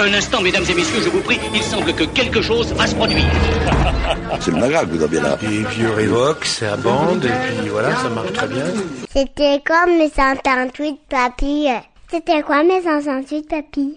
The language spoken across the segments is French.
Un instant, mesdames et messieurs, je vous prie, il semble que quelque chose va se produire. C'est le que vous avez là. Et puis Revox, c'est à bande, et puis voilà, ça marche très bien. C'était comme mes 138 papy. C'était quoi mes 138 papy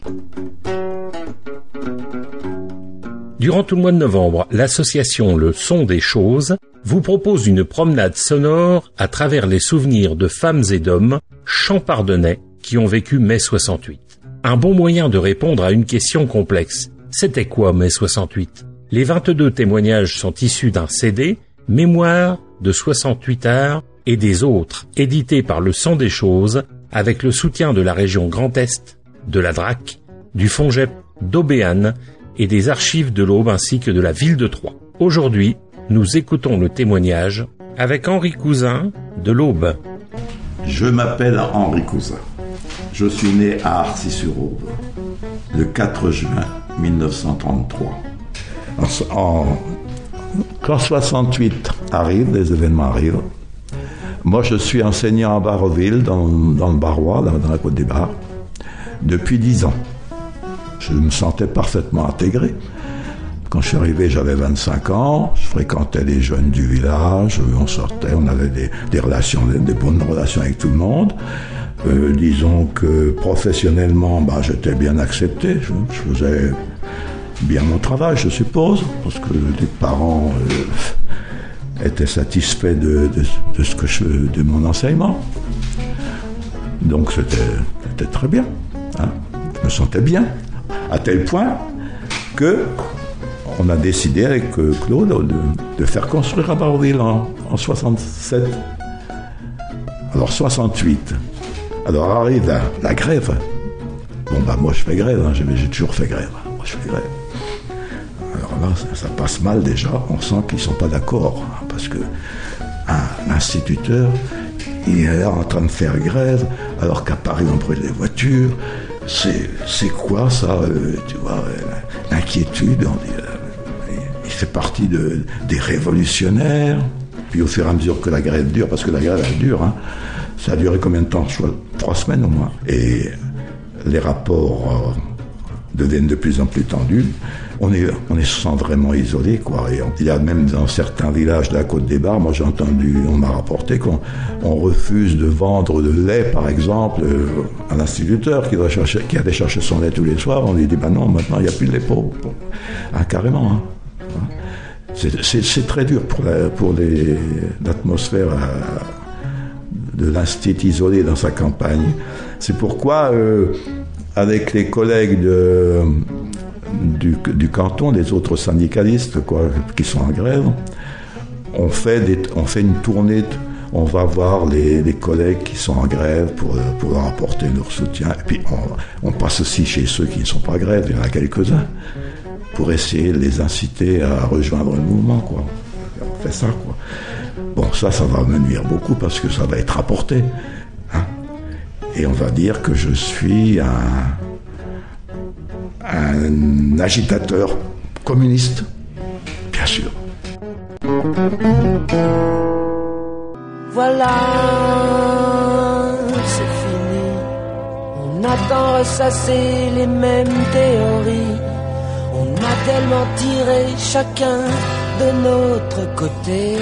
Durant tout le mois de novembre, l'association Le Son des Choses vous propose une promenade sonore à travers les souvenirs de femmes et d'hommes champardonnais qui ont vécu mai 68. Un bon moyen de répondre à une question complexe. C'était quoi mai 68 Les 22 témoignages sont issus d'un CD, Mémoire de 68 arts et des autres, édité par Le Son des Choses, avec le soutien de la région Grand Est, de la DRAC, du FONGEP, d'Aubéane et des archives de l'Aube ainsi que de la ville de Troyes. Aujourd'hui, nous écoutons le témoignage avec Henri Cousin de l'Aube. Je m'appelle Henri Cousin. Je suis né à Arcis-sur-Aube le 4 juin 1933. En, quand 68 arrive, les événements arrivent, moi je suis enseignant à Barreville, dans, dans le Barrois, dans, la Côte des Bars, depuis 10 ans. Je me sentais parfaitement intégré. Quand je suis arrivé, j'avais 25 ans, je fréquentais les jeunes du village, on sortait, on avait des, relations, des, bonnes relations avec tout le monde. Euh, disons que professionnellement, bah, j'étais bien accepté, je, faisais bien mon travail, je suppose, parce que les parents euh, étaient satisfaits de, ce que je, de mon enseignement. Donc c'était très bien. Hein. Je me sentais bien à tel point que on a décidé avec euh, Claude de, faire construire à Barville en, 67. Alors 68. Alors arrive la, grève. Bon bah moi je fais grève, hein, j'ai toujours fait grève. Moi je fais grève. Alors là ça, passe mal déjà, on sent qu'ils sont pas d'accord hein, parce que un instituteur il est là en train de faire grève alors qu'à Paris on brûle les voitures c'est quoi ça, euh, tu vois, euh, l'inquiétude. Euh, il fait partie de, des révolutionnaires. Puis au fur et à mesure que la grève dure, parce que la grève elle dure, hein, ça a duré combien de temps Trois semaines au moins. Et les rapports deviennent de plus en plus tendus on est, on est sent vraiment isolé, quoi. Et il y a même dans certains villages de la Côte des Bars, moi j'ai entendu, on m'a rapporté qu'on on refuse de vendre de lait, par exemple, euh, à l'instituteur qui, chercher, qui allait chercher son lait tous les soirs. On lui dit, ben non, maintenant il n'y a plus de lait pauvre. Ah, carrément, hein. C'est très dur pour l'atmosphère euh, de l'institut isolé dans sa campagne. C'est pourquoi, euh, avec les collègues de, du, canton, des autres syndicalistes quoi, qui sont en grève. On fait, on fait une tournée, on va voir les, collègues qui sont en grève pour, pour leur apporter leur soutien. Et puis on, passe aussi chez ceux qui ne sont pas en grève, il y en a quelques-uns, pour essayer de les inciter à rejoindre le mouvement. Quoi. On fait ça. Quoi. Bon, ça, ça va me nuire beaucoup parce que ça va être apporté. Hein. Et on va dire que je suis un un agitateur communiste, bien sûr. Voilà, c'est fini. On a tant ressassé les mêmes théories. On a tellement tiré chacun de notre côté.